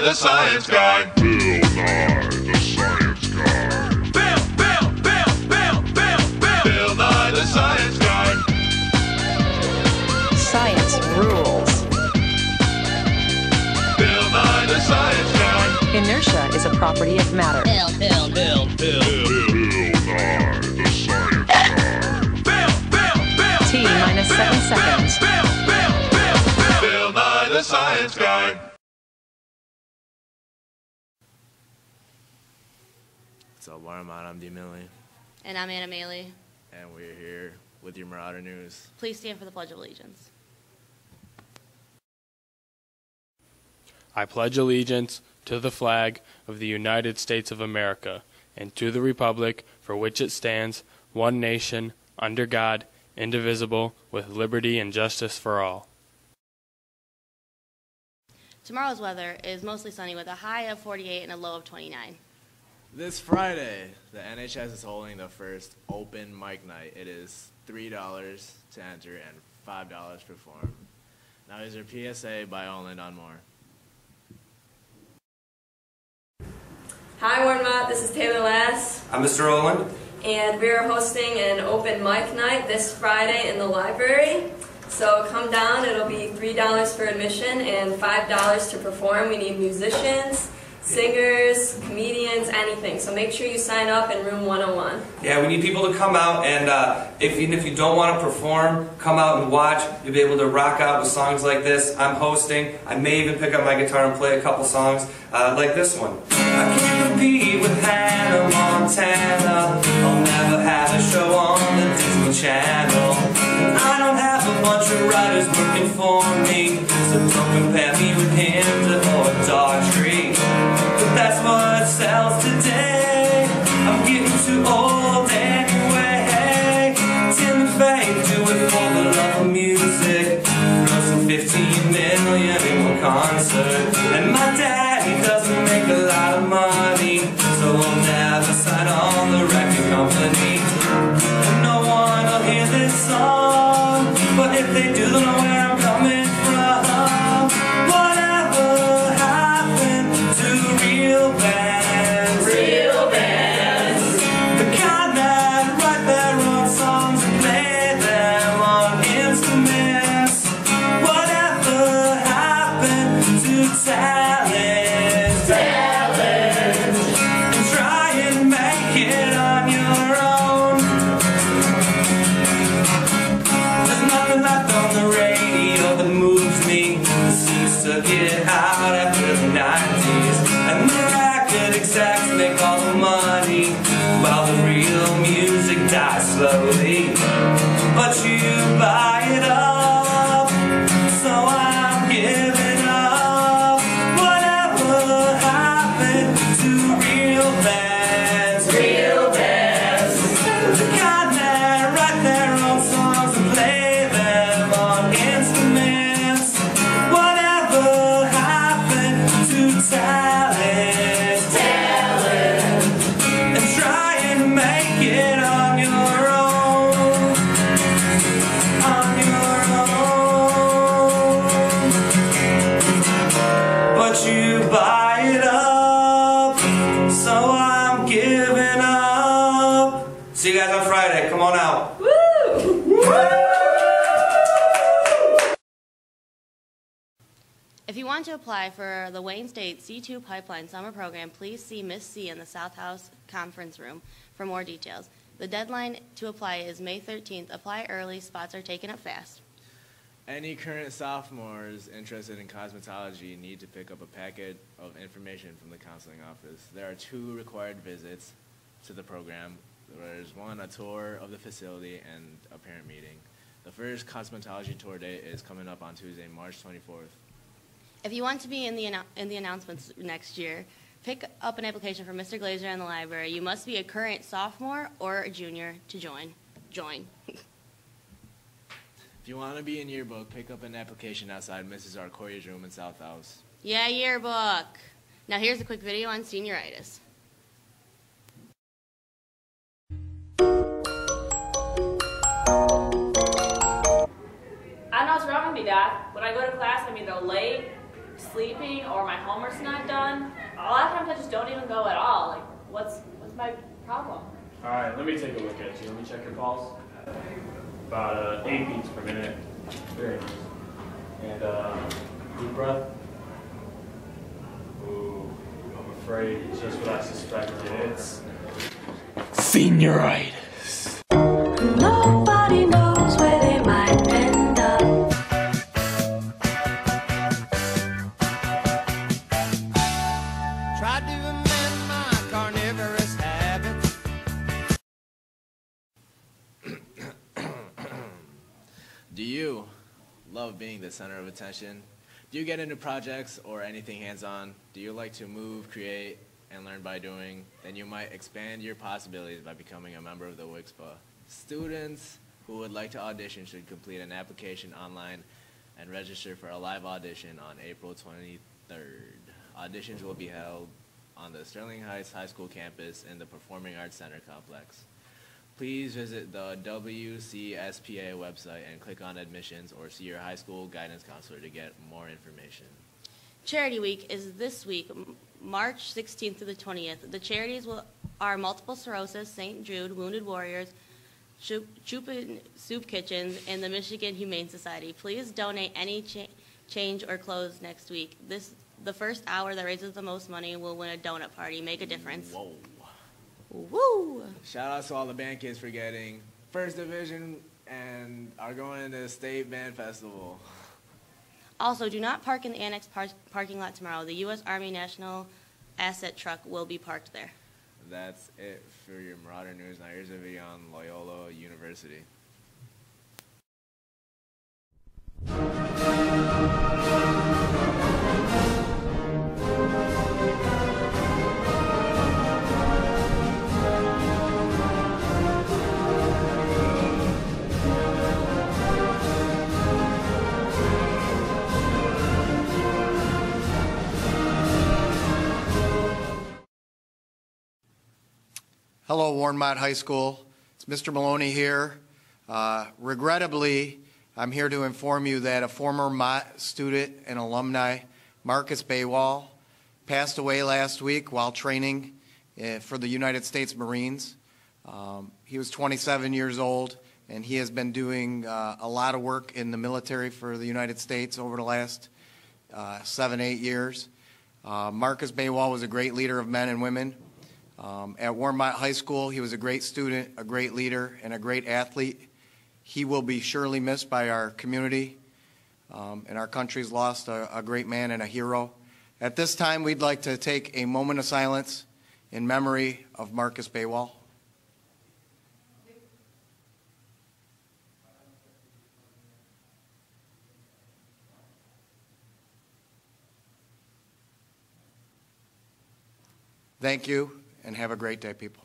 Nye the Science Guy. Bill Nye the Science Guy. Bill, Bill, Bill, Bill, Bill, Bill. Bill Nye the Science Guy. Science rules. Bill Nye the Science Guy. Inertia is a property of matter. Bill, Bill, Bill, Bill. Bill Nye the Science Guy. Bill, Bill, Bill. T Bill, minus Bill, seven seconds. Bill, Bill, Bill, Bill. Bill Nye the Science Guy. So, Warren Mott, I'm D. Millie, And I'm Anna Maley. and we're here with your Marauder News. Please stand for the Pledge of Allegiance. I pledge allegiance to the flag of the United States of America and to the republic for which it stands, one nation, under God, indivisible, with liberty and justice for all. Tomorrow's weather is mostly sunny with a high of 48 and a low of 29. This Friday, the NHS is holding the first open mic night. It is $3 to enter and $5 to perform. Now, here's your PSA by Olin Dunmore. Hi, Warren Mott. This is Taylor Lass, I'm Mr. Rowland. and we are hosting an open mic night this Friday in the library. So come down. It'll be three dollars for admission and five dollars to perform. We need musicians, singers, comedians, anything. So make sure you sign up in room 101. Yeah, we need people to come out, and uh, if even if you don't want to perform, come out and watch. You'll be able to rock out with songs like this. I'm hosting. I may even pick up my guitar and play a couple songs uh, like this one. I can't with Hannah Montana. I'll never have a show on the Disney Channel. I don't have a bunch of writers working for me, so don't compare concert. And my daddy doesn't make a lot of money, so he'll never sign on the record company. No one will hear this song, but if they do, they'll know It want to apply for the Wayne State C2 Pipeline Summer Program, please see Miss C in the South House Conference Room for more details. The deadline to apply is May 13th. Apply early, spots are taken up fast. Any current sophomores interested in cosmetology need to pick up a packet of information from the counseling office. There are two required visits to the program. There's one, a tour of the facility, and a parent meeting. The first cosmetology tour date is coming up on Tuesday, March 24th. If you want to be in the, in the announcements next year, pick up an application for Mr. Glazer in the library. You must be a current sophomore or a junior to join. Join. If you want to be in yearbook, pick up an application outside Mrs. Arcoria's room in South House. yeah, yearbook. Now here's a quick video on senioritis. I know what's wrong with me, Dad. When I go to class, I'm either late, sleeping or my homework's not done. A lot of times I just don't even go at all. Like, what's what's my problem? All right, let me take a look at you. Let me check your pulse. About uh, eight beats per minute. Very nice. And uh, deep breath. Ooh, I'm afraid it's just what I suspected. It's senioritis. Do you love being the center of attention? Do you get into projects or anything hands-on? Do you like to move, create, and learn by doing? Then you might expand your possibilities by becoming a member of the WCSPA. Students who would like to audition should complete an application online and register for a live audition on April 23rd. Auditions will be held on the Sterling Heights High School campus in the Performing Arts Center complex. Please visit the WCSPA website and click on admissions or see your high school guidance counselor to get more information. Charity Week is this week, March 16th through the 20th. The charities will, are Multiple Sclerosis, St. Jude, Wounded Warriors, Chup Capuchin Soup Kitchens, and the Michigan Humane Society. Please donate any cha- change or clothes next week. This, the first hour that raises the most money will win a donut party. Make a difference. Whoa. Woo! Shout out to all the band kids for getting first division and are going to the state band festival. Also, do not park in the annex par- parking lot tomorrow. The U.S. Army National Asset Truck will be parked there. That's it for your Marauder News. Now here's a video on Loyola University. Hello, Warren Mott High School. It's Mr. Maloney here. Uh, regrettably, I'm here to inform you that a former Mott student and alumni, Marcus Baywall, passed away last week while training uh, for the United States Marines. Um, he was 27 years old, and he has been doing uh, a lot of work in the military for the United States over the last uh, seven, eight years. Uh, Marcus Baywall was a great leader of men and women. Um, at Warren Mott High School, he was a great student, a great leader, and a great athlete. He will be surely missed by our community, um, and our country's lost a, a great man and a hero. At this time, we'd like to take a moment of silence in memory of Marcus Baywall. Thank you, and have a great day, people.